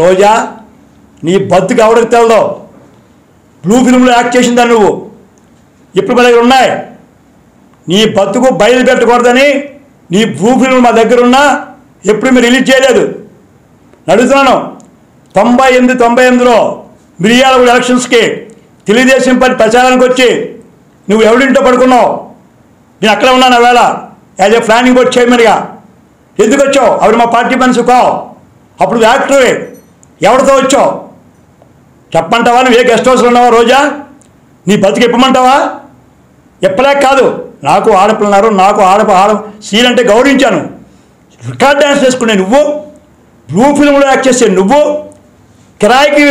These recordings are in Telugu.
రోజా నీ బతుకు ఎవరికి తెలదో? బ్లూ ఫిల్మ్లో యాక్ట్ చేసిందా నువ్వు? ఇప్పుడు మా దగ్గర ఉన్నాయి. నీ బతుకు బయలు పెట్టకూడదని నీ బ్లూ ఫిల్మ్ మా దగ్గర ఉన్నా ఎప్పుడు మీరు రిలీజ్ చేయలేదు. నడుస్తున్నాను. తొంభై ఎనిమిది తొంభై ఎనిమిదిలో మిరియాలగూడ ఎలక్షన్స్కి తెలుగుదేశం పని ప్రచారానికి వచ్చి నువ్వు ఎవడింటో పడుకున్నావు? నేను అక్కడే ఉన్నాను వేళ యాజ్ ఏ ప్లానింగ్ బోర్డ్ చైర్మన్గా. ఎందుకు వచ్చావు? అవి మా పార్టీ మనిషి కావు. అప్పుడు యాక్టరే. ఎవరితో వచ్చావు? చెప్పమంటావా? నువ్వు ఏ గెస్ట్ హౌస్లో ఉన్నావా రోజా? నీ బతుకు ఇప్పమంటావా? ఇప్పలేక కాదు. నాకు ఆడపిల్లన్నారు నాకు ఆడ ఆడ సీన్ అంటే గౌరవించాను. రికార్డ్ డ్యాన్స్ చేసుకునే నువ్వు బ్లూ ఫిల్మ్లో యాక్ట్ చేసే నువ్వు కిరాయికి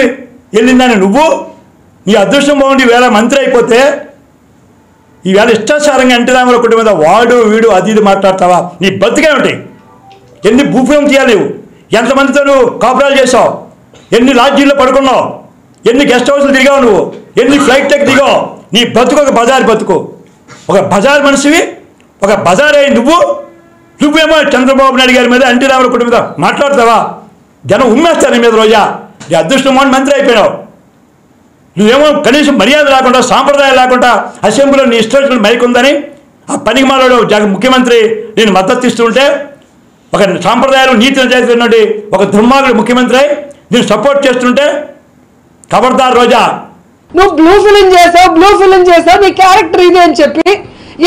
వెళ్ళిందని నువ్వు నీ అదృష్టం బాగుండి వేళ మంత్రి అయిపోతే ఈవేళ ఇష్టాచారంగా ఎన్టీ రామారావు కుటుంబం మీద వాడు వీడు అది ఇది మాట్లాడతావా? నీ బతికేమిటి? ఎన్ని భూఫిలం తీయాలి నువ్వు? ఎంతమందితో నువ్వు కాపురాలు చేసావు? ఎన్ని లాడ్జీల్లో పడుకున్నావు? ఎన్ని గెస్ట్ హౌస్లు దిగావు నువ్వు? ఎన్ని ఫ్లైట్ టెక్ దిగావు? నీ బతుకు ఒక బజార్ బతుకు. ఒక బజార్ మనిషివి ఒక బజార్ అయి నువ్వు. నువ్వేమో చంద్రబాబు నాయుడు గారి మీద ఎన్టీ రామారావు కుటుంబం మీద మాట్లాడతావా? జనం ఉమ్మేస్తారు నీ మీద రోజా. నీ అదృష్టం అని మంత్రి అయిపోయినావు. నువ్వేమో కనీసం మర్యాద లేకుండా సాంప్రదాయం లేకుండా అసెంబ్లీలో నీ ఇష్టం వచ్చిన మైక్ ఉందని ఆ పనికి మాలో జగ ముఖ్యమంత్రి నేను మద్దతు ఇస్తుంటే ఒక సాంప్రదాయాలు నీతి నిజాయితీ ఒక దుర్మార్గుడు ముఖ్యమంత్రి అయి నేను సపోర్ట్ చేస్తుంటే ఖబర్దార్ రోజా. నువ్వు బ్లూ ఫిలిం చేసావు బ్లూ ఫిలిం చేసావు నీ క్యారెక్టర్ ఇది అని చెప్పి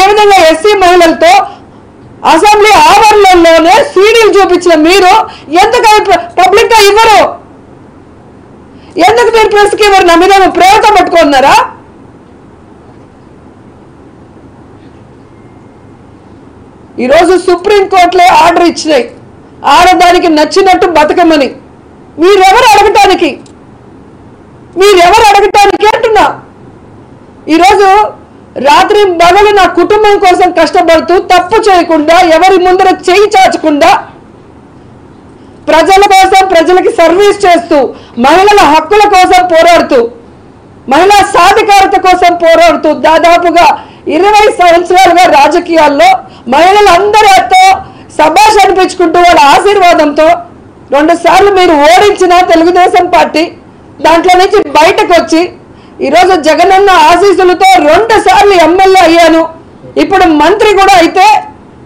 ఏ విధంగా ఎస్సీ మహిళలతో అసెంబ్లీ ఆవరణలోనే సీడీలు చూపించిన మీరు ఎందుకు పబ్లిక్గా ఇవ్వరు? ఎందుకు మీరు ప్రెస్కి ఇవ్వరు? నా మీద ప్రేమతో పట్టుకున్నారా ఈరోజు సుప్రీంకోర్టులే ఆర్డర్ ఇచ్చినాయి. ఆడదానికి నచ్చినట్టు బతకమని. మీరెవరు అడగటానికి? మీరెవరు అడగటానికి అంటున్నా? ఈరోజు రాత్రి మగలు నా కుటుంబం కోసం కష్టపడుతూ తప్పు చేయకుండా ఎవరి ముందర చేయి చాచకుండా ప్రజల కోసం ప్రజలకి సర్వీస్ చేస్తూ మహిళల హక్కుల కోసం పోరాడుతూ మహిళా సాధికారత కోసం పోరాడుతూ దాదాపుగా ఇరవై సంవత్సరాలుగా రాజకీయాల్లో మహిళలందరితో సభాష్ అనిపించుకుంటూ వాళ్ళ ఆశీర్వాదంతో రెండు సార్లు మీరు ఓడించిన తెలుగుదేశం పార్టీ దాంట్లో నుంచి బయటకు వచ్చి ఈరోజు జగనన్న ఆశీస్సులతో రెండు సార్లు ఎమ్మెల్యే అయ్యాను. ఇప్పుడు మంత్రి కూడా అయితే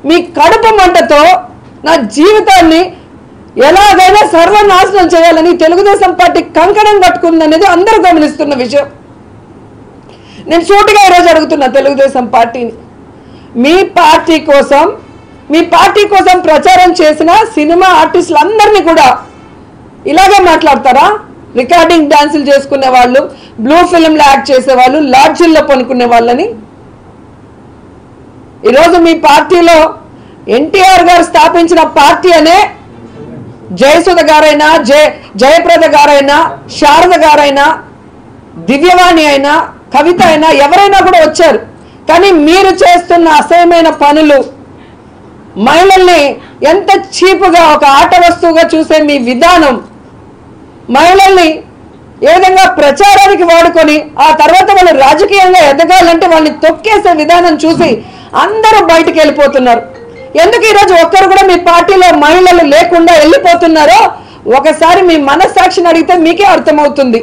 మీ కడుపు మంటతో నా జీవితాన్ని ఎలాగైనా సర్వనాశనం చేయాలని తెలుగుదేశం పార్టీ కంకణం కట్టుకుందనేది అందరూ గమనిస్తున్న విషయం. నేను సూటిగా ఈరోజు అడుగుతున్నా తెలుగుదేశం పార్టీని. మీ పార్టీ కోసం మీ పార్టీ కోసం ప్రచారం చేసిన సినిమా ఆర్టిస్టులందరినీ కూడా ఇలాగే మాట్లాడతారా? రికార్డింగ్ డాన్సులు చేసుకునే వాళ్ళు బ్లూ ఫిల్మ్లో యాక్ట్ చేసే వాళ్ళు లాడ్జిల్లో పనుకునే వాళ్ళని? ఈరోజు మీ పార్టీలో ఎన్టీఆర్ గారు స్థాపించిన పార్టీ అనే జయసుధ గారైనా జయ జయప్రద గారైనా శారద గారైనా దివ్యవాణి అయినా కవిత అయినా ఎవరైనా కూడా వచ్చారు. కానీ మీరు చేస్తున్న అసహ్యమైన పనులు మహిళల్ని ఎంత చీపుగా ఒక ఆట వస్తువుగా చూసే మీ విధానం మహిళల్ని ఏ విధంగా ప్రచారానికి వాడుకొని ఆ తర్వాత వాళ్ళు రాజకీయంగా ఎదగాలంటే వాళ్ళని తొక్కేసే విధానం చూసి అందరూ బయటికి వెళ్ళిపోతున్నారు. ఎందుకు ఈరోజు ఒక్కరు కూడా మీ పార్టీలో మహిళలు లేకుండా వెళ్ళిపోతున్నారో ఒకసారి మీ మనస్సాక్షిని అడిగితే మీకే అర్థమవుతుంది.